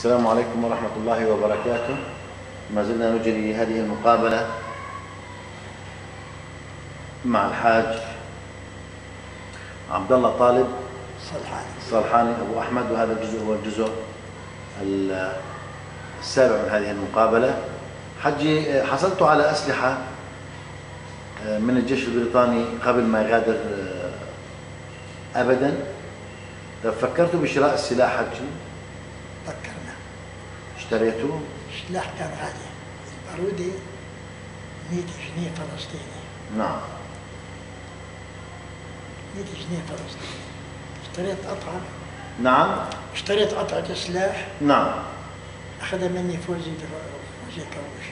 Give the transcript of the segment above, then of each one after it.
السلام عليكم ورحمة الله وبركاته. ما زلنا نجري هذه المقابلة مع الحاج عبد الله طالب صلحاني. الصالحاني أبو أحمد وهذا الجزء هو الجزء السابع من هذه المقابلة. حجي حصلت على أسلحة من الجيش البريطاني قبل ما يغادر أبدا. طب فكرتوا بشراء السلاح حجي. اشتريتوه كان غالي البارودي 100 جنيه فلسطيني. نعم. 100 جنيه فلسطيني. اشتريت قطعة. نعم. اشتريت قطعة سلاح. نعم. أخذها مني فوزي فوزي كروش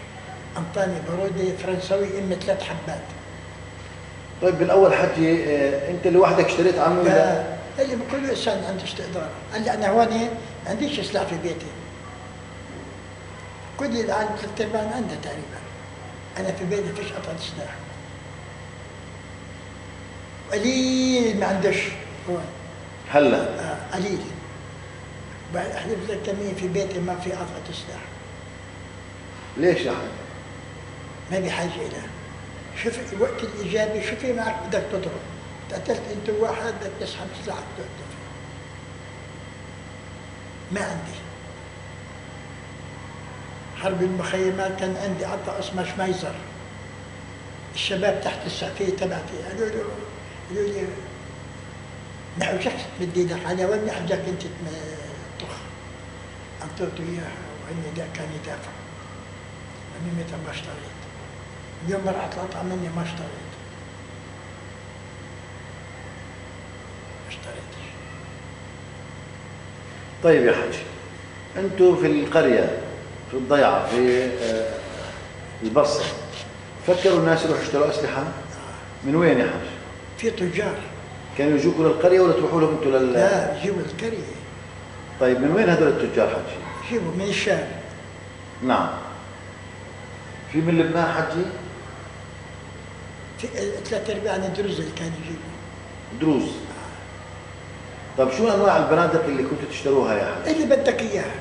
أنطاني بارودي فرنساوي إما ثلاث حبات. طيب بالأول حجي آه، أنت لوحدك اشتريت ولا؟ لا اللي بكل إنسان عنده استقدار قال لي أنا هون عنديش سلاح في بيتي. كل اللي عند ثلاث أرباع عنده تقريبا. أنا في بيتي فيش قطعة سلاح قليل ما عندش هون. هلا. آه قليل. بعد أحلف لك كمين في بيتي ما في قطعة سلاح ليش يا حاج؟ ما بحاجة إلها شوف الوقت الإيجابي شوفي معك بدك تضرب. قتلت أنت واحد بدك تسحب سلاحك تقتل ما عندي. حرب المخيمات كان عندي قطعة اسمها شمايزر. الشباب تحت السقفية تبعتي قالوا له قالوا لي نحوجك تمد إيدك عليها وين نحوجك أنت تطخ؟ اعطيته اياها وإني دا كان يدافع. اني متى ما اشتريت. اليوم ما رحت القطعة مني ما اشتريت. ما اشتريتش. طيب يا حاج أنتوا في القرية في الضيعه في آه، البصره فكروا الناس يروحوا يشتروا أسلحة. من وين يا حاج؟ في تجار كانوا يجوكوا للقرية ولا تروحوا لهم أنتوا لل لا جيبوا الكريه طيب من وين هذول التجار حجي جيبوا من الشام. نعم. في من لبنان حجي في ثلاث أرباع الدروز اللي كانوا يجيبوا. دروز. طيب شو أنواع البنادق اللي كنتوا تشتروها يا حاج؟ اللي بدك إياها.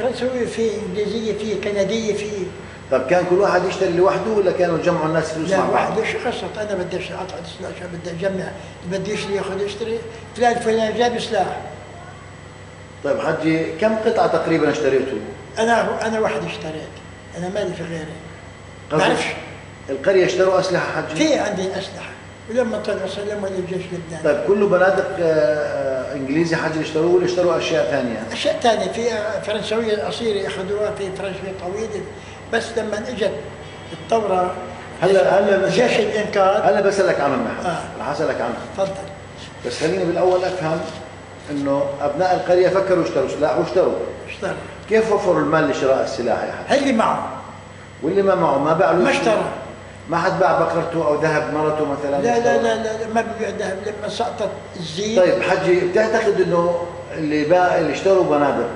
فرنساوية فيه إنجليزية فيه كندية فيه طيب كان كل واحد يشتري لوحده ولا كانوا يجمعوا الناس فلوس مع بعض؟ واحد شو قصة. أنا بدي أشتري قطعة سلاح شو بدي أجمع بدي يشتري ياخذ يشتري. فلان فلان جاب سلاح طيب حجي كم قطعة تقريبا اشتريتوا أنا أنا وحدي اشتريت. أنا مالي في غيري. بعرفش. القرية اشتروا أسلحة حجي؟ في عندي أسلحة. ولما طلعوا سلموا للجيش اللبناني طيب كله بنادق آه، إنجليزي حجي اشتروه ولا اشتروا أشياء ثانية؟ أشياء ثانية في فرنسويه قصيره اخذوها في فرنسويه طويلة بس لما إجت الثورة هلا هلا جيش الانقاذ هلا بسألك عنهم آه. رح أسألك عنهم تفضل. بس خليني بالأول أفهم إنه أبناء القرية فكروا يشتروا سلاح واشتروا اشترى كيف وفروا المال لشراء السلاح يا حاج اللي معه؟ واللي ما معه ما باع ما؟ اشترى. ما حد باع بقرته أو ذهب مرته مثلا؟ لا لا؟ لا لا, لا ما ببيع ذهب لما سقطت الزيت. طيب حجي بتعتقد إنه اللي باع اللي اشتروا بنادق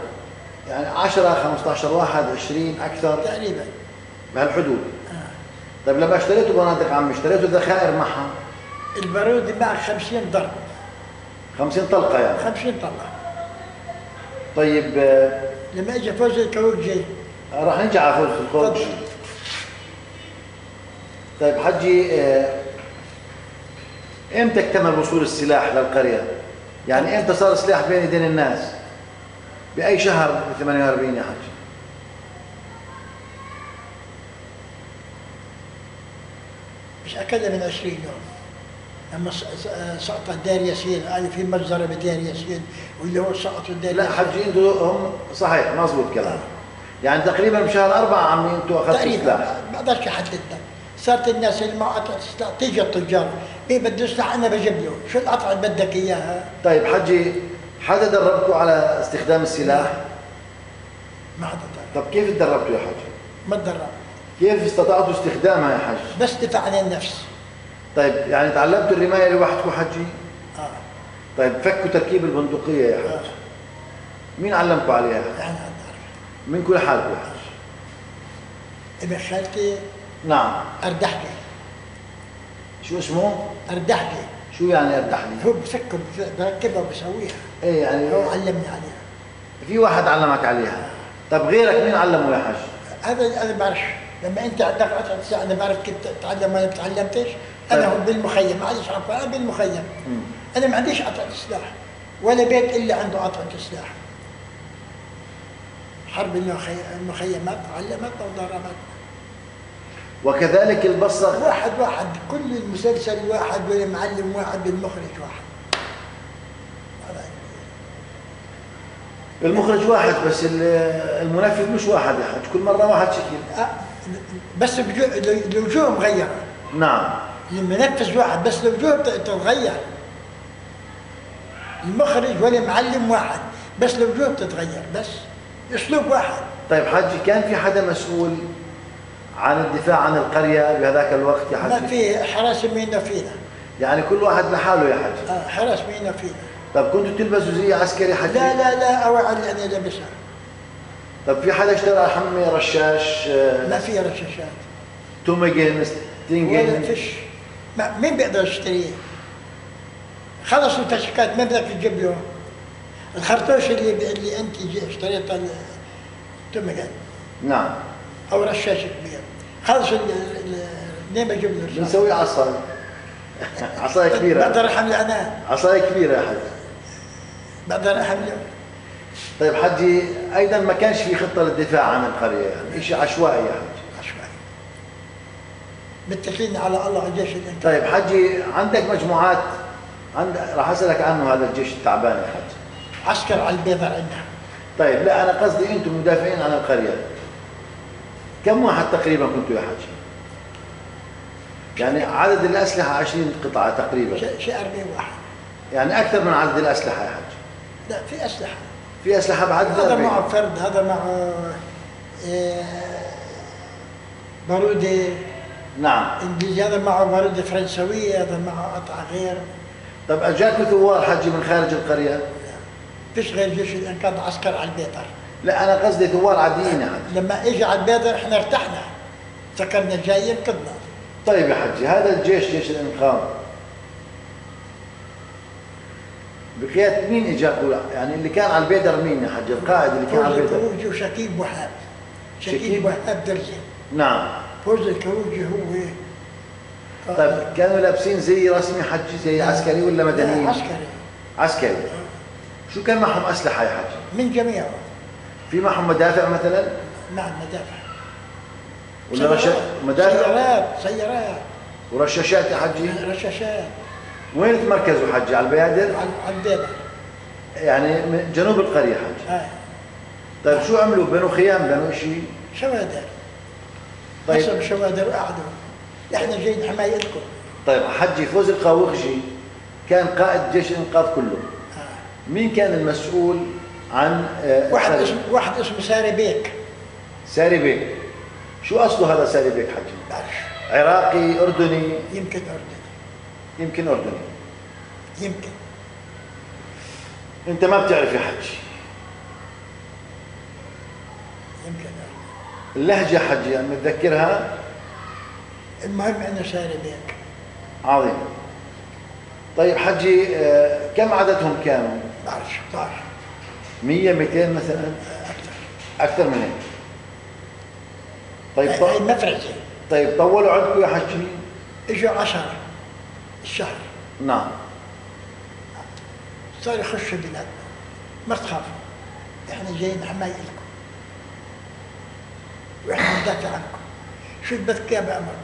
يعني 10 15 واحد 20 أكثر؟ تقريبا. بهالحدود. آه. طيب لما اشتريتوا بنادق عم اشتريتوا ذخائر معها؟ البارود معك 50 ضرب 50 طلقة يعني؟ 50 طلقة. طيب آه، لما اجى فوز الكوكجي راح نرجع على فوز تفضل. طيب حجي آه، إمتى اكتمل وصول السلاح للقرية؟ يعني إمتى صار السلاح بين ايدين الناس؟ بأي شهر ب 48 يا حجي؟ مش أقل من 20 يوم لما س- س- سقطت دار ياسين قال في مجزرة بدار ياسين واللي هو سقطوا دار لا حجي أنتوا هم صحيح مزبوط كلام يعني تقريبا بشهر أربعة عم أنتوا أخذتوا تقريبا سلاح ما بقدرش احددها صارت الناس اللي سلاح تيجي التجار مين بده سلاح أنا بجيب له شو القطعه اللي بدك إياها طيب حجي حدا دربكم على استخدام السلاح؟ ما حدا تعرف طب كيف تدربتوا يا حجي؟ ما تدرب كيف استطعتوا استخدامها يا حجي؟ بس دفاع عن النفس طيب يعني تعلمتوا الرماية لوحدكم حجي؟ آه طيب فكوا تركيب البندقية يا آه. حج مين علمكم عليها؟ يعني أنا اعرف من كل حالكم يا حج إبن خالتي نعم. اردحكي شو اسمه؟ اردحكي شو يعني أردح لي؟ هو بفكر بركبها وبسويها. إيه يعني هو علمني عليها. في واحد علمك عليها. طب غيرك مين علمه يا حاج؟ هذا أنا بعرفش لما أنت عندك قطعه ساعة أنا بعرف كيف تتعلم ما تعلمتش أنا طيب. هو بالمخيم. معلش عفوا أنا بالمخيم. أنا ما عنديش قطعة سلاح ولا بيت إلا عنده قطعة سلاح. حرب المخي- المخيمات علمتنا وضربتنا وكذلك البصره واحد واحد. كل المسلسل واحد والمعلم واحد والمخرج واحد. المخرج واحد بس ال- المنفذ مش واحد يا حاج كل مرة واحد شكل آه، بس الوجوه- مغيره نعم. المنفذ واحد بس الوجوه بتتغير المخرج والمعلم واحد بس الوجوه بتتغير بس. أسلوب واحد. طيب حجي كان في حدا مسؤول عن الدفاع عن القرية بهذاك الوقت يا ما حجي في حراسه مينا فينا يعني كل واحد لحاله يا حجي آه، حراس مينا فينا طب كنتوا تلبسوا زي عسكري حجي لا لا لا اوعى اللي أنا لابسها طب في حدا اشترى حمي رشاش آه، ما في رشاشات. tommy gun ولا sten gun فيش ما مين بيقدر يشتريه؟ خلصوا التشيكات ما بدك تجيب له؟ الخرطوش اللي اللي أنت اشتريته توميجان نعم. أو رشاش كبير. خلص ال- ال- منين بجيب له الرشاش؟ بنسوي عصا عصاية كبيرة. بقدر احمله أنا. عصاية كبيرة يا حجي بقدر احمله طيب حجي أيضا ما كانش في خطة للدفاع عن القرية يعني شيء عشوائي يا حجي عشوائي. متكلين على الله الجيش الانكار طيب حجي عندك مجموعات؟ عند راح أسألك عنه هذا الجيش التعبان يا حجي عسكر على البيضة عندنا. طيب لا أنا قصدي أنتم مدافعين عن القرية. كم واحد تقريبا كنتوا يا حجي يعني عدد الأسلحة 20 قطعة تقريبا. شيء شيء 40 واحد. يعني أكثر من عدد الأسلحة يا حجي لا في أسلحة. في أسلحة بعد هذا معه 40 فرد هذا معه آه، بارودة نعم. إنجليزي هذا معه بارودة فرنسوية هذا معه قطعة غير. طب اجاكم ثوار حجي من خارج القرية؟ فيش غير جيش الانقاذ عسكر على البيدر. لا أنا قصدي ثوار عاديين حجي لما اجى على البيدر إحنا ارتحنا. فكرنا جاي ينقذنا طيب يا حجي هذا الجيش جيش الإنقاذ. بقيادة مين اجاكم يعني اللي كان على البيدر مين يا حجي؟ القائد اللي كان على البيدر القاوقجي وشكيب وهاب شكيب؟ وهاب درزي نعم. فوز الكروجي هو. طيب كانوا لابسين زي رسمي حجي زي عسكري ولا لا، مدنيين؟ عسكري. عسكري. شو كان معهم أسلحة يا حجي؟ من جميعه في معهم مدافع مثلا؟ نعم مدافع ولا رشا... مدافع سيارات سيارات ورشاشات يا حجي؟ رشاشات وين تمركزوا حجي؟ على البيادر؟ على البيضة يعني من جنوب القرية حجي هاي طيب شو عملوا؟ بنوا خيام بنوا شيء؟ شوادر طيب. طيب شوادر وقعدوا إحنا جايين حمايتكم طيب حجي فوز القاوخجي كان قائد جيش الإنقاذ كله آه. مين كان المسؤول عن آه، واحد؟ اسمه واحد اسمه ساري بيك. ساري بيك. شو أصله هذا ساري بيك حجي؟ بعرفش عراقي أردني؟ يمكن أردني. يمكن أردني. يمكن. أنت ما بتعرف يا حجي. يمكن أردني. اللهجة حجي أنا متذكرها؟ المهم إنه ساري بيك. عظيم. طيب حجي آه، كم عددهم كانوا؟ بعرف. 100 200 مثلا أكثر من هيك. طيب هاي ط... مفرزه طيب طولوا عندكم يا حجي؟ إجوا عشرة الشهر. نعم. صار يخشوا بلادنا ما تخافوا. إحنا جايين حماية لكم. وإحنا ندافع عنكم. شو بدك يا بأمر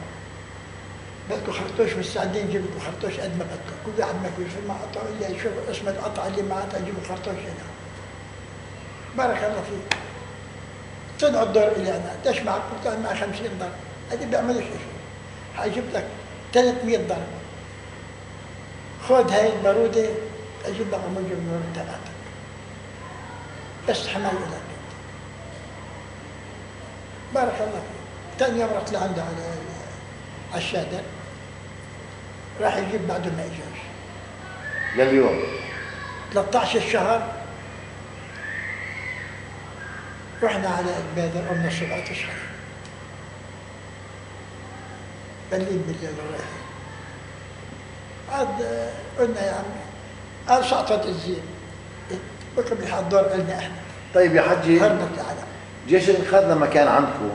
بدكم خرطوش مستعدين لكم خرطوش قد ما بدكم. كل واحد ما يكون في المقطع اللي يشوف اسم القطعة اللي معاه تجيبوا خرطوش هنا. بارك الله فيك. تدعوا الدور إلي أنا. ليش معك؟ قلت أنا معي 50 ضرب. هذه بيعملوا شيء حجيب لك 300 ضرب. خذ هاي البارودة أجيب لك موجب نور تبعتك بس حماية لك بارك الله فيك. ثاني يوم رحت لعنده على الشادر راح يجيب بعده ما إجاش. لليوم. 13 الشهر رحنا على البادر قمنا الصبح تشهر بلين بالليل رايحين عاد قلنا يا عمي قال شعطة الزين؟ بكم دور قلنا إحنا طيب يا حجي جيش الانقاذ لما كان عندكم؟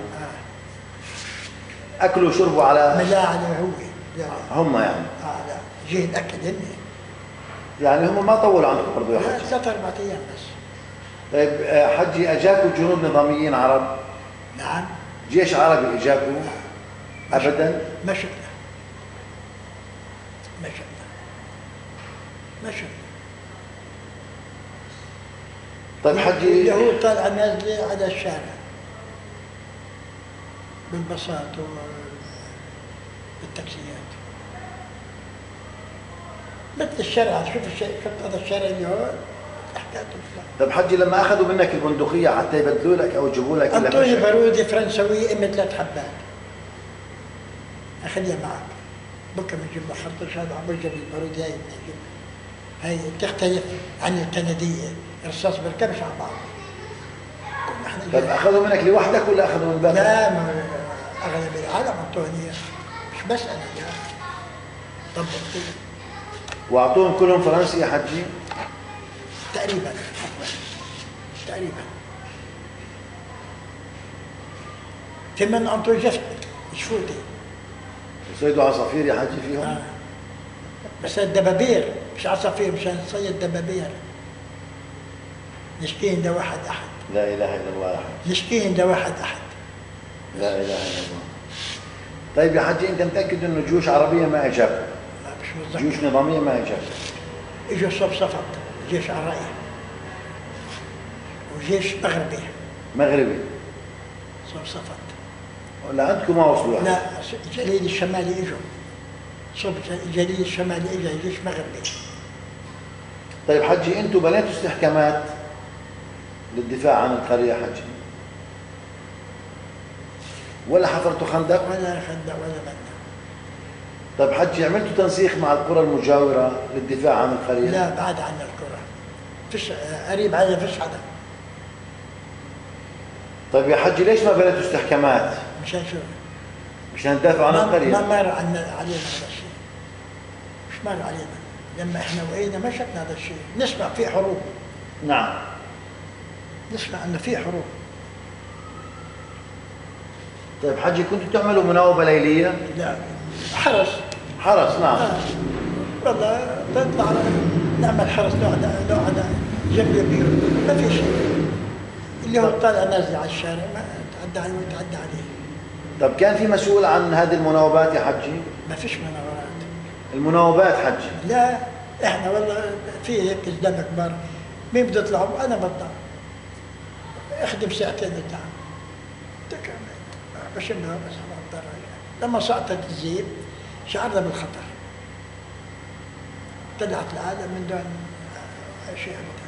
آه. أكلوا وشربوا على لا على هو. هم يعني. آه لا. جاي نأكد هن يعني هم ما طولوا عندكم برضه يا حجي. ثلاث أربع أيام بس. طيب آه، حجي اجاكم جنود نظاميين عرب؟ نعم. جيش عربي اجاكم ابدا؟ ما شفنا. ما شفنا. ما شفنا. طيب حجي اليهود طالعة نازلة على الشارع. بالبساط وبالتاكسيات مثل الشارع شوف الشارع شفت هذا الشارع اليهود. طيب حجي لما أخذوا منك البندقية حتى يبدلوا لك أو يجيبوا لك مش- بارودة فرنسوية أم ثلاث حبات. أخليها معك. بكرة بنجيب لك خرطوش هذا عم بجيب البارودة هاي بنجيب هاي تختلف عن الكندية. الرصاص بركبش على بعض. طيب أخذوا منك لوحدك ولا أخذوا من بابك؟ لا ما أغلب العالم أعطوني إياه. مش بس أنا يا طبقت وأعطوهم كلهم فرنسي يا حجي؟ تقريبا. تقريبا. في من أنتوجفت شفوتي يصيدوا عصافير يا حجي فيهم؟ آه. بس الدبابير مش عصافير مشان تصيد دبابير. نشكين ده واحد أحد. لا إله إلا الله يا حجي نشكين ده واحد أحد. لا إله إلا الله. طيب يا حجي أنت متأكد إنه جيوش عربية ما اجابوا؟ مش جيوش نظامية ما اجابوا؟ إجوا صف صفت. جيش عراية وجيش مغربي. مغربي. صف صفت. ولا عندكم ما وصلوا؟ لا جليل الشمالي إجوا. صوب جليل الشمالي اجا جيش مغربي. طيب حجي أنتم بنيتوا استحكامات للدفاع عن القرية حجي؟ ولا حفرتوا خندق؟ ولا خندق ولا بنا طيب حجي عملتوا تنسيق مع القرى المجاورة للدفاع عن القريه؟ لا بعد عن القرى. فيش قريب على فيش حدا. طيب يا حجي ليش ما بنيتوا استحكامات؟ مشان شو؟ مشان تدافعوا عن ما, ما القريه مر عنا علينا هذا الشيء. مش مر علينا. لما إحنا وقينا ما شفنا هذا الشيء. نسمع في حروب. نعم. نسمع انه في حروب. طيب حجي كنتوا تعملوا مناوبة ليلية؟ لا. حرس حرس نعم. والله تطلع نعمل حرس نقعد نقعد جنب البيوت ما في شيء. اللي هو طالع نازل على الشارع ما تعدى عليه ويتعدى عليه. طب كان في مسؤول عن هذه المناوبات يا حجي؟ ما فيش مناورات المناوبات حجي؟ لا إحنا والله في هيك زلمه كبار مين بده يطلعوا أنا بطلع. أخدم ساعتين وتعال. تكمل. بشمها بس على الدرجة لما سقطت الزيب شعرنا بالخطر طلعت العالم من دون شيء ابدا.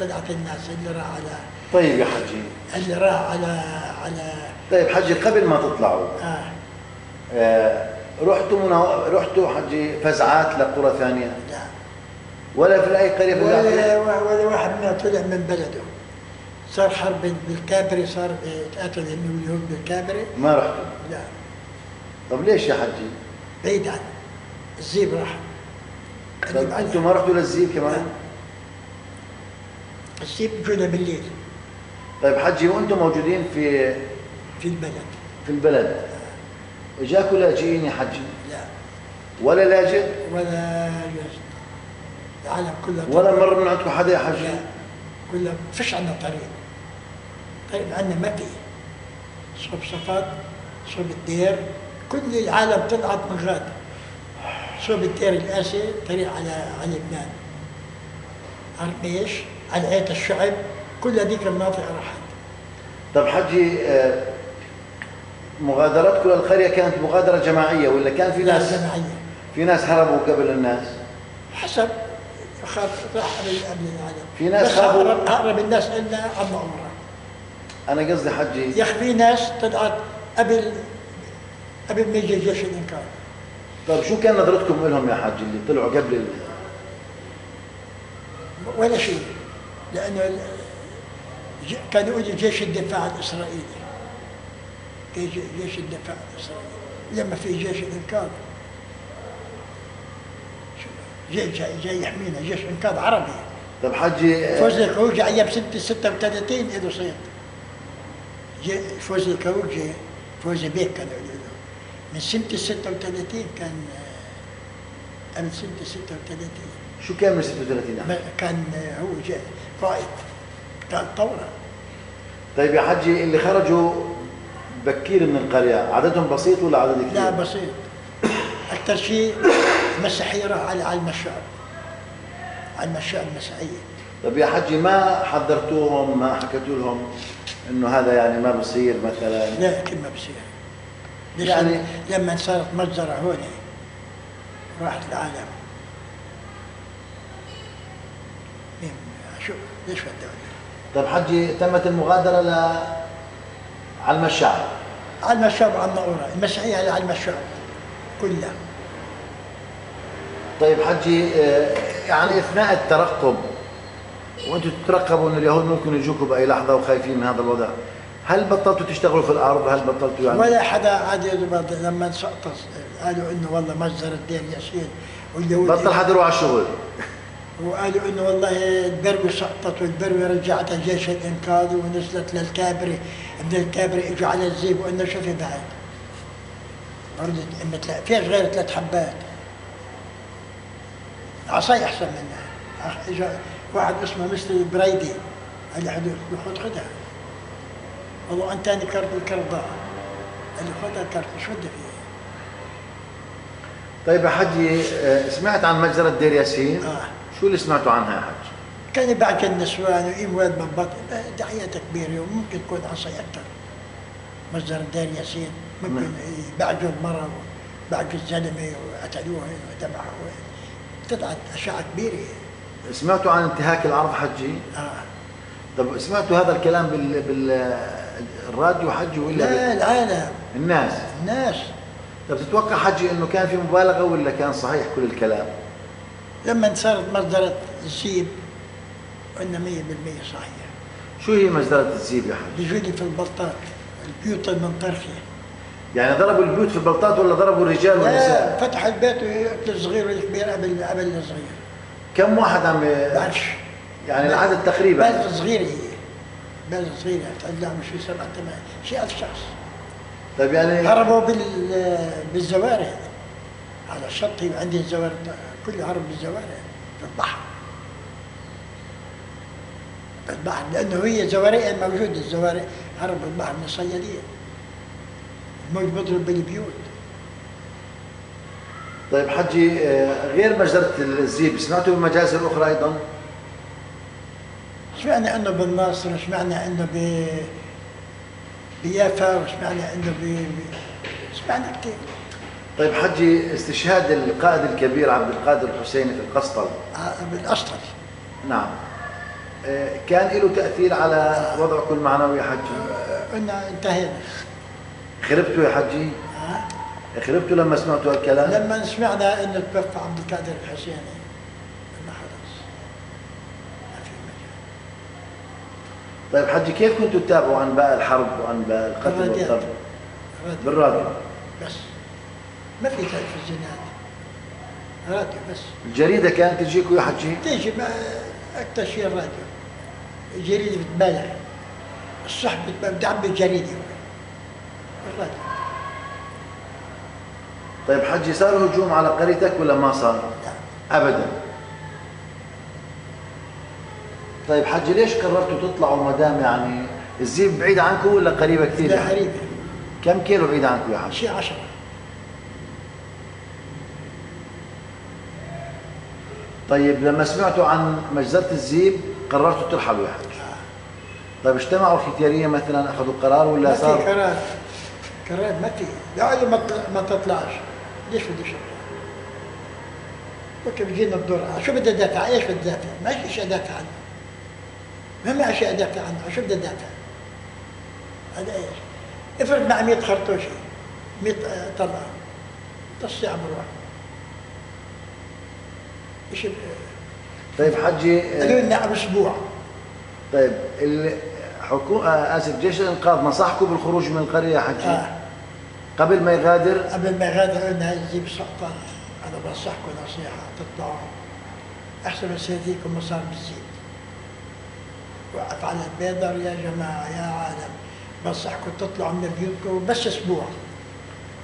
طلعت الناس اللي راح على طيب يا حجي اللي راح على على طيب حجي قبل ما تطلعوا آه. آه رحتوا منا... رحتوا حجي فزعات لقرى ثانية؟ لا ولا في أي قرية ولا العراق؟ ولا واحد منا طلع من بلده. صار حرب بالكابري صار تقاتل هم واليهود بالكابري. ما رحتوا؟ لا طب ليش يا حجي؟ بعيد عنه الزيب راح. طب. أنتم ما رحتوا للزيب كمان؟ الزيب بيجونا بالليل. طيب حجي وأنتم موجودين في في البلد. في البلد. إجاكوا لاجئين يا حجي؟ لا. ولا لاجئ ولا يوجد العالم كلها ولا. مر من عندكم حدا يا حجي؟ لا. كلها فيش عندنا طريق. طريق عندنا ما في صوب صفات صوب الدير. كل العالم طلعت غاد صوب الدير القاسي طريق على على لبنان عربيش على آية الشعب. كل هذيك المناطق راحت. طب حجي آه، مغادرتكم للقريه كانت مغادرة جماعية ولا كان في ناس؟ جماعية. في ناس هربوا قبل الناس؟ حسب. خاف راح قبل العالم. في ناس أقرب, أقرب الناس إلنا عم عمره أنا قصدي حجي يا أخي في ناس طلعت قبل قبل ما يجي جيش الإنكار. طيب شو كان نظرتكم لهم يا حجي اللي طلعوا قبل ال... ولا شيء ج- كان يقول جيش الدفاع الإسرائيلي. جيش الدفاع الإسرائيلي. لما في جيش شو- جاي جاي جاي يحمينا جيش إنقاذ عربي. طب حجي فوزي الكروج أيام سنه 36 له صيد. جاء فوزي الكروج فوزي بيك له من سنة 36 كان آه، قبل سنة 36 شو كان من 36 يعني؟ ما- كان آه، هو جاء قائد كان ثوره طيب يا حجي اللي خرجوا بكير من القرية عددهم بسيط ولا عدد كبير؟ لا بسيط. أكثر شيء مسيحيه راح على على المشاء على المشاء المسيحيه طيب يا حجي ما حذرتوهم ما حكيتوا لهم إنه هذا يعني ما بصير مثلا؟ لا كلمة بصير. يعني- لما صارت مجزرة هون راحت العالم. شو ليش ودوا طيب حجي تمت المغادرة ل على المشاعر. على المشاب وعلى النقورة المسيحية على المشاب كلها. طيب حجي آه، يعني إثناء الترقب وأنتم تترقبوا إن اليهود ممكن يجوكم بأي لحظة وخايفين من هذا الوضع؟ هل بطلتوا تشتغلوا في الأرض؟ هل بطلتوا يعني؟ ولا حدا عاد لما سقط قالوا إنه والله مجزرة دير ياسين. واليهود بطل حدا يروح على الشغل؟ وقالوا إنه والله البروة سقطت والبروة رجعتها جيش الإنقاذ ونزلت للكابري. من الكابري إجوا على الزيب وإنه شو في بعد. برضه مثل فيش غير ثلاث حبات. عصاي أحسن منها. اجا واحد اسمه مستر بريدي قال لي حدود خذ خذها والله أنت تاني كرت الكرت ضاع قال لي خذها الكرت شو بدي فيه؟ طيب يا حجي آه، سمعت عن مجزرة دير ياسين آه. شو اللي سمعتوا عنها يا حج كان يبعج النسوان ولد من بطن دعيات كبيرة وممكن تكون عصي أكثر مصدر الدار ياسين ممكن نعم. يبعجوا المرأة وبعجوا الزلمة وقتلوه وذبحوه طلعت أشعة كبيرة سمعتوا عن انتهاك العرض حجي آه. طب سمعتوا هذا الكلام بال... بالراديو حجي ولا لا. العالم الناس. الناس. طب تتوقع حجي إنه كان في مبالغة ولا كان صحيح كل الكلام؟ لما صارت مصدرة الزيب قلنا 100% صحيح. شو هي مجزرة الزيب يا حج بيجوا لي في البلطات. البيوت المنطرخة يعني ضربوا البيوت في البلطات ولا ضربوا الرجال لا والنساء فتح البيت ويقتل الصغير والكبير قبل قبل الصغير. كم واحد عم بعرفش. يعني العدد تقريبا؟ بلد صغيرة هي. بلد صغيرة تقدم شي سبعة ثمان شي ألف شخص. طيب يعني هربوا بال بالزوارع على الشط عندي الزوارع كله هرب بالزوارع في البحر في البحر لأنه هي زوارع موجودة الزوارع هرب البحر من الصيادين. الموج بيضرب بالبيوت. طيب حجي آه، غير مجزرة الزيب سمعتوا بمجازر أيضا سمعنا انه بالناصر وسمعنا إنه ب بيافا وسمعنا إنه ب ب- سمعنا كثير طيب حجي استشهاد القائد الكبير عبد القادر الحسيني في القسطل. بالأسطل. نعم. آه، كان له تأثير على وضعكم المعنوي يا حجي قلنا انتهينا. خربتوا يا حجي ها؟ خربتوا لما سمعتوا هالكلام لما سمعنا إنه توفى عبد القادر الحسيني قلنا خلص ما في مجال طيب حجي كيف كنتوا تتابعوا انباء الحرب وانباء القتل بالراديو. والضرب؟ راديو بالراديو. بس. ما في تلفزيونات راديو بس. الجريدة كانت تجيكم يا حجي تيجي ما أكثر شيء الراديو. الجريدة بتبالغ الصحف بت- بتعبي الجريدة. الراديو. طيب حجي صار هجوم على قريتك ولا ما صار؟ لا. ابدا. طيب حجي ليش قررتوا تطلعوا ما دام يعني الزيب بعيد عنكم ولا قريبة كثير لا يعني؟ قريبه كم كيلو بعيد عنكم يا حجي شيء عشرة. طيب لما سمعتوا عن مجزرة الزيب قررتوا ترحلوا يا حجي طيب اجتمعوا الختيارية مثلا أخذوا قرار ما ولا في صار؟ قرار. قرار ما في. لا ما تطلع- ما تطلعش. ليش بدي شغل؟ قلت بيجينا الدور شو بدي ادافع إيش بدي ادافع ما في شيء ادافع عنه ما معي شيء ادافع عنه شو بدي ادافع هذا إيش؟ افرض مع 100 خرطوشي 100 طلقه تصيع بروح إيش طيب حجي قالوا لنا أسبوع. طيب الحكومة آسف جيش الإنقاذ نصحكم بالخروج من القرية حجي؟ آه. قبل ما يغادر؟ قبل ما يغادر قلنا هذه سقطات أنا بنصحكم نصيحة تطلعوا. أحسن من سيديكم ما صار وقف على البيدر يا جماعة يا عالم بنصحكم تطلعوا من بيوتكم بس أسبوع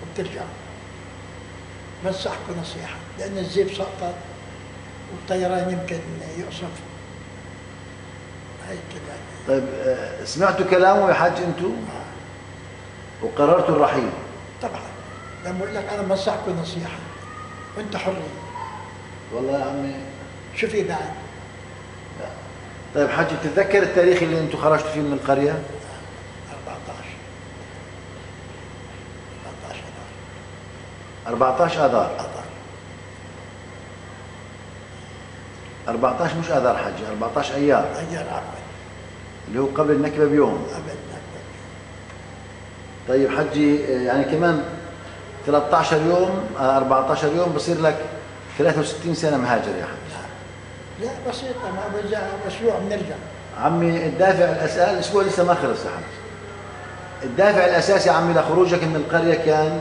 وبترجعوا بنصحكم نصيحة لأن الزيب سقطت والطيران يمكن يقصف. هيك كده. طيب آه، سمعتوا كلامه يا حاج أنتوا وقررتوا الرحيل؟ طبعا. لما بقول لك أنا بنصحكم نصيحة وأنت حرين والله يا عمي. شو في بعد؟ طيب حاج تتذكر التاريخ اللي أنتوا خرجتوا فيه من القرية؟ 14 14 14 أذار. آذار أذار 14 مش آذار حاج 14 أيار. أيار عفوا اللي هو قبل النكبة بيوم. أبدا طيب حجي آه، يعني كمان 13 يوم آه، 14 يوم بصير لك 63 سنة مهاجر يا حج لا بسيطة ما برجع أسبوع بنرجع عمي الدافع الأساسي الأسبوع لسه ما خلص يا حج الدافع الأساسي عمي لخروجك من القرية كان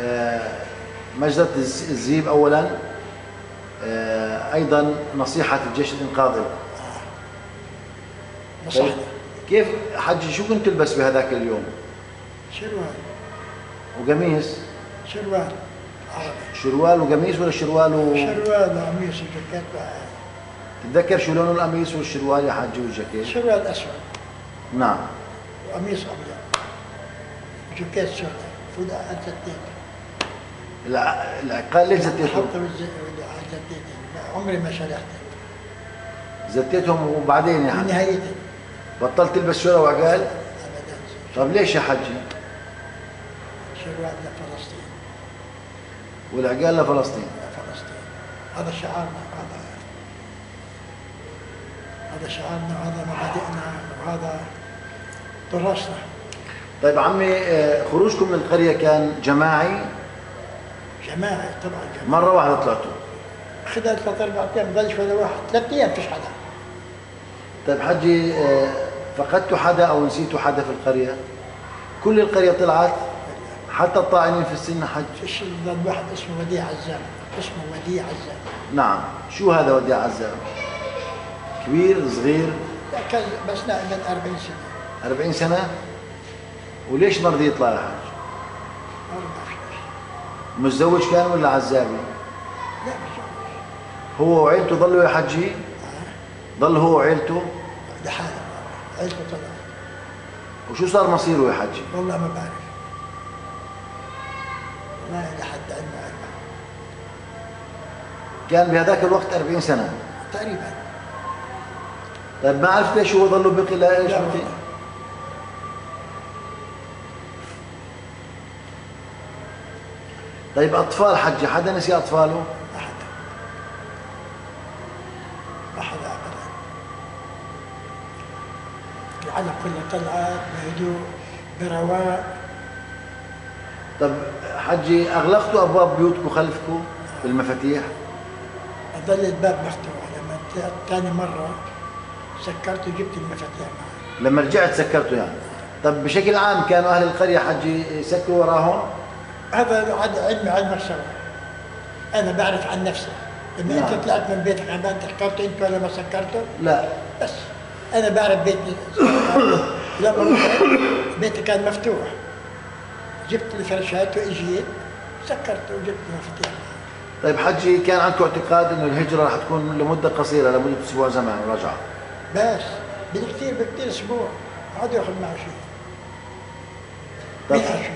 آه، مجزرة الز- الزيب أولا آه، أيضا نصيحة الجيش الإنقاذي. نصحنا كيف حجي شو كنت تلبس بهذاك اليوم؟ شروال. وقميص. شروال. شروال وقميص ولا شروال و... شروال وقميص وجاكيت. تتذكر شو لون القميص والشروال يا حجي والجاكيت؟ شروال أسود. نعم. وقميص أبيض. وجاكيت سوداء فوق على الزتين الع- العقال ليش زتيتهم؟ بالز- على الزتين عمري ما شرحت. زتيتهم وبعدين يا من حجي نهايته بطلت تلبس شورى وعقال؟ أبدا. طب ليش يا حجي شروال لفلسطين والعقال لفلسطين لفلسطين هذا شعارنا هذا هذا شعارنا وهذا مبادئنا وهذا تراثنا طيب عمي آه، خروجكم من القرية كان جماعي؟ جماعي طبعا جماعي. مرة واحدة طلعتوا. خلال ثلاث أربع أيام بلش ولا واحد؟ ثلاث أيام فيش حدا. طيب حجي آه، فقدتوا حدا أو نسيتوا حدا في القرية؟ كل القرية طلعت؟ حتى الطاعنين في السن حج. فيش الا الواحد اسمه وديع عزام. اسمه وديع عزام. نعم. شو هذا وديع عزام؟ كبير صغير؟ لا كان بس من 40 سنة. 40 سنة؟ وليش مرضي يطلع يا حاج 14 متزوج كان ولا عزابي؟ لا مش هو وعيلته ضلوا يا حجي ضل هو وعيلته؟ لحاله عيلته طلعت وشو صار مصيره يا حجي والله ما بعرف. ما لي حد علم علم كان بهذاك الوقت 40 سنة. تقريبا. طيب ما عرفت ليش هو ضله بقي لا إيش. طيب أطفال حجي حدا نسي أطفاله؟ ما حدا ابدا العالم كله طلعت بهدوء برواق طب حجي أغلقتوا أبواب بيوتكم خلفكم بالمفاتيح؟ ظل الباب مفتوح. لما ثاني مرة سكرت وجبت المفاتيح معي. لما رجعت سكرتوا يعني. طب بشكل عام كانوا أهل القرية حجي يسكروا وراهم؟ هذا علمي علمك سوا أنا بعرف عن نفسي لما نعم. أنت طلعت من بيتك عمال سكرت أنت ولا ما سكرته؟ لا. بس. أنا بعرف بيتي. لما بيتي كان مفتوح. جبت الفرشات وإجيت سكرت وجبت المفاتيح معي طيب حجي كان عندكم اعتقاد إنه الهجرة رح تكون لمدة قصيرة لمدة أسبوع زمان ورجعة بس بالكثير بالكثير أسبوع. عاد ياخذ معه شيء. بتصير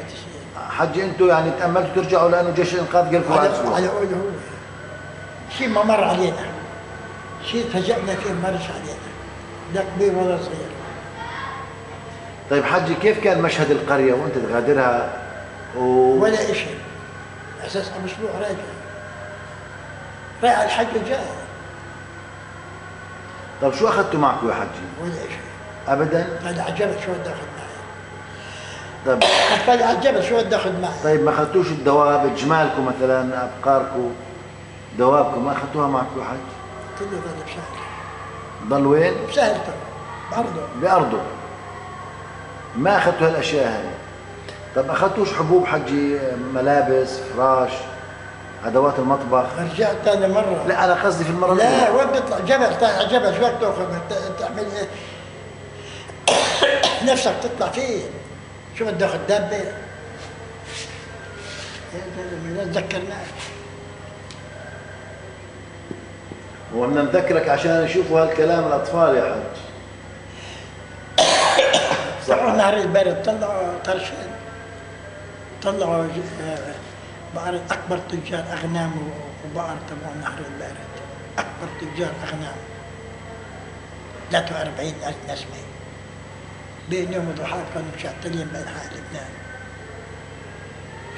حجي أنتم يعني تأملتوا ترجعوا لأنه جيش الإنقاذ قال لكم بعد أسبوع. على قوله هو. شيء ما مر علينا. شيء تفاجأنا فيه ما مرش علينا. لا كبير ولا صغير. طيب حجي كيف كان مشهد القرية وأنت تغادرها. ولا شيء أساس أسبوع راجع. رايح الحج وجاي طب شو أخذتوا معكم يا حجي؟ ولا شيء ابدا؟ على الجبل شو داخل معي. طيب على الجبل شو داخل معي. طيب ما أخذتوش الدواب جمالكم مثلا أبقاركم دوابكم ما أخذتوها معكم يا حج كله ضل بسهل. ضل وين؟ بسهلته برضه بأرضه. ما أخذتوا هالأشياء هاي؟ طب أخذتوش حبوب حجي ملابس فراش أدوات المطبخ؟ رجعت ثاني مرة. لا أنا قصدي في المرة لا. وين بتطلع جبل طالع جبل شو بدك تاخذ تعمل إيه؟ نفسك تطلع فيه. شو بدك لا تذكرناش وبدنا نذكرك عشان يشوفوا هالكلام الأطفال يا حاج. طلعوا صح نهر البرد طلعوا طرشين. طلعوا بقر أكبر تجار أغنام وبقر تبع نهر البرد أكبر تجار أغنام. 43 ألف نسمه بين يوم وضحاها كانوا مشتلين بانحاء لبنان.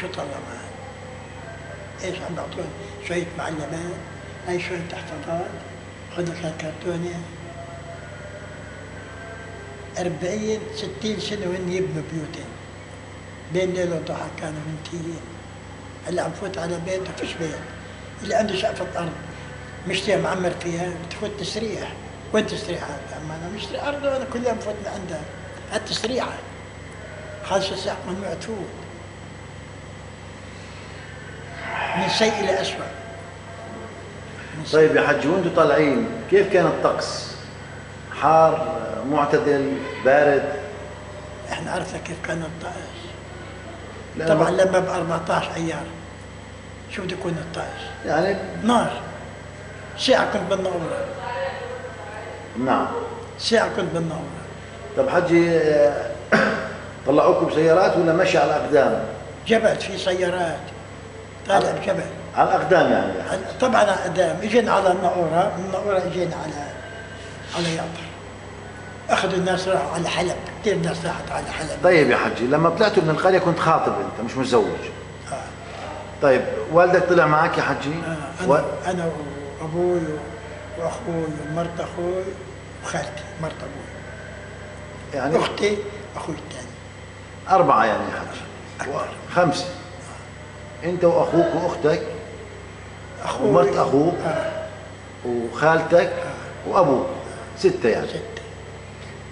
شو طلع معي؟ إيش عم بيعطون شوية معلمات. هاي شوية تحفظات خذ لك هالكرتونة. 40 60 سنة وهن يبنوا بيوتين. بين ليل وضحى كانوا منتهيين هلا عم فوت على بيت ما فيش بيت. اللي عنده شقفة أرض مشتري معمر فيها. بتفوت تسريح وين تسريحة؟ أما أنا مشتري أرض وأنا كل يوم بفوت من عندها هالتسريحة خالص الساعة ممنوع تفوت من سيء إلى أسوأ. طيب يا حج وأنتم طالعين كيف كان الطقس؟ حار معتدل بارد؟ إحنا عرفنا كيف كان الطقس. طبعا ما- لما ب 14 ايار شو بده يكون الطقس؟ يعني؟ نار. ساعة كنت بالنورة نعم. ساعة كنت بالنورة طب حجي آه، طلعوكم بسيارات ولا مشي على الأقدام؟ جبل في سيارات. طالع بجبل. على الأقدام يعني؟ طبعا قدام إجينا على النقورة من النقورة إجينا على على ياطر. اخذوا الناس راحوا على حلب كثير ناس راحت على حلب. طيب يا حجي لما طلعتوا من القرية كنت خاطب أنت مش متزوج. آه. طيب والدك طلع معك يا حجي؟ آه. و... أنا أنا وابوي وأخوي ومرت أخوي وخالتي مرت أبوي. يعني؟ أختي أخوي الثاني. أربعة يعني يا حجي. أكبر. خمسة. أنت وأخوك وأختك؟ أخوي. ومرت أخوك؟ آه. وخالتك؟ وأبوك. ستة يعني. ستة.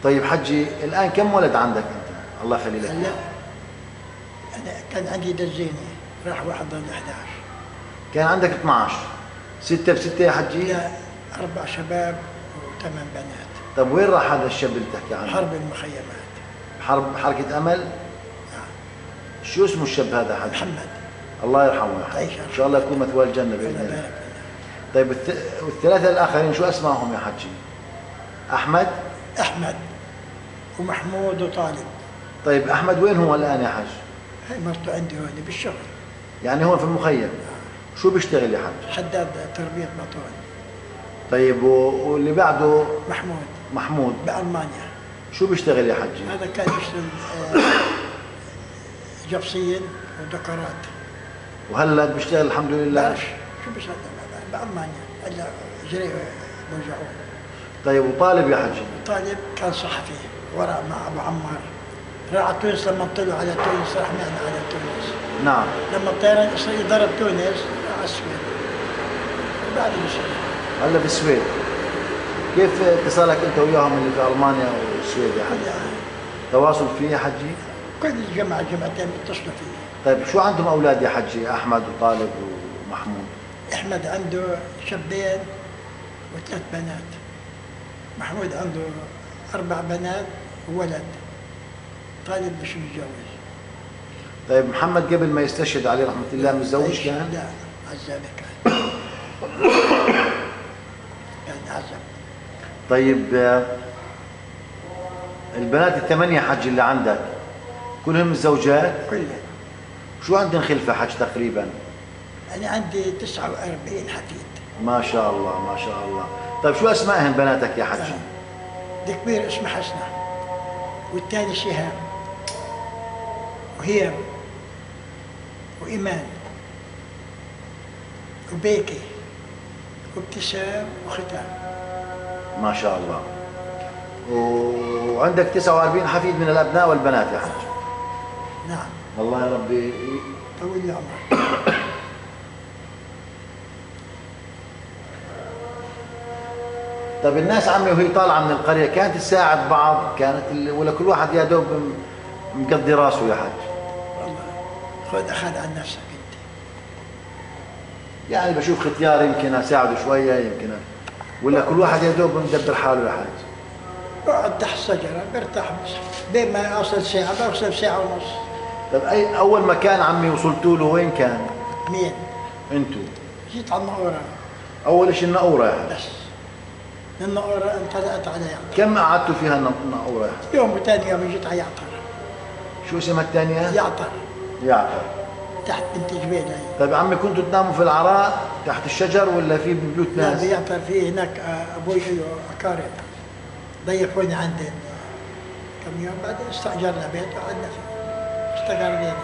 طيب حجي الآن كم ولد عندك أنت؟ الله يخلي لك هلا أنا كان عندي دزينه راح واحد ضل 11 كان عندك 12 ستة بستة يا حجي؟ لا أربع شباب وثمان بنات طب وين راح هذا الشاب اللي بتحكي عنه؟ حرب المخيمات حرب حركة أمل؟ شو اسمه الشاب هذا حجي؟ محمد الله يرحمه يا حجي عيش. إن شاء الله يكون مثوى الجنة بإذن الله طيب الث... والثلاثة الآخرين شو أسمائهم يا حجي؟ أحمد؟ أحمد ومحمود وطالب. طيب أحمد وين هو الآن يا حج؟ هاي مرته عندي هون بالشغل. يعني هون في المخيم. شو بيشتغل يا حج؟ حداد تربية بطون طيب. واللي بعده؟ محمود. محمود. بألمانيا. شو بيشتغل يا حجي؟ هذا كان يشتغل آه، جبصين ودكرات وهلا بيشتغل؟ الحمد لله. شو بيشتغل؟ بألمانيا. هلا جري بوجعوه. طيب وطالب يا حجي؟ طالب كان صحفي. وراح مع أبو عمار. راح على تونس لما طلعوا على تونس راح معنا على تونس نعم. لما الطيران الاسرائيلي ضرب تونس راح على السويد. بعد السويد هلا بالسويد. كيف اتصالك أنت وياهم اللي في ألمانيا والسويد يا حجي؟ يعني. تواصل فيه يا حجي؟ كل جمعة جمعتين بيتصلوا فيه. طيب شو عندهم أولاد يا حجي؟ أحمد وطالب ومحمود. أحمد عنده شابين وثلاث بنات. محمود عنده أربع بنات. وولد طالب مش متجوز طيب محمد قبل ما يستشهد عليه رحمة الله متزوج؟ كان؟ لا عزابي كان. كان عزب طيب آه، البنات الثمانية حج اللي عندك كلهم زوجات؟ كله شو عندهم خلفة حج تقريبا؟ أنا عندي 49 حفيد ما شاء الله ما شاء الله. طيب شو أسمائهم بناتك يا حج؟ الكبير اسمه حسنة. والثاني شهاب وهيام وإيمان. وبيكي. وابتسام وختام. ما شاء الله. وعندك 49 حفيد من الأبناء والبنات يا حج نعم. الله يا ربي. طول عمرك طيب الناس عمي وهي طالعة من القرية كانت تساعد بعض كانت. ولا كل واحد يا دوب مقضي راسه يا حج والله خذ أخذ عن نفسك أنت. يعني بشوف ختيار يمكن أساعده شوية يمكن ولا كل واحد يا دوب مدبر حاله يا حاج. بقعد تحت الشجرة برتاح بس. بين ما أوصل ساعة بوصل ساعة ونص. طيب اي أول مكان عمي وصلتوا له وين كان؟ مين؟ أنتوا. جيت على النقورة أول شيء النقوره يا حاج؟ بس. النقورة انطلقت على يعطر كم قعدتوا فيها النق- النقوره يا حاج؟ يوم وثاني يوم جيت على يعطر شو اسمها الثانية؟ يعطر يعقوب. تحت بنت جبيل هي طيب عمي كنتوا تناموا في العراء تحت الشجر ولا في بيوت لا ناس؟ بيعطر في هناك آه، أبوي له أقارب. ضيفوني عندهم كم يوم بعدين استأجرنا بيت وقعدنا فيه. استقرينا.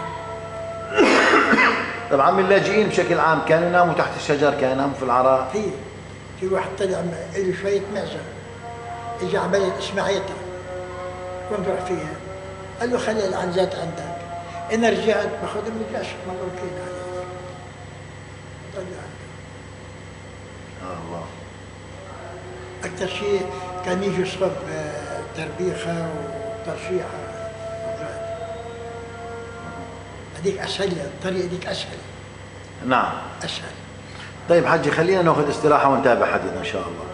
طيب عمي اللاجئين بشكل عام كانوا يناموا تحت الشجر كانوا يناموا في العراء؟ في في واحد طلع له شوية معزة اجى على بلد اسماعيلية وانظر فيها. قال له خلي العنزات عندك. إن رجعت باخذهم من الجيش مبروكين عليك. طلع. الله. أكثر شيء كان يجي الصبح آه، تربيخة وترشيحة. هذيك أسهل الطريق هذيك أسهل. نعم. أسهل. طيب حجي خلينا ناخذ استراحة ونتابع حديثنا إن شاء الله.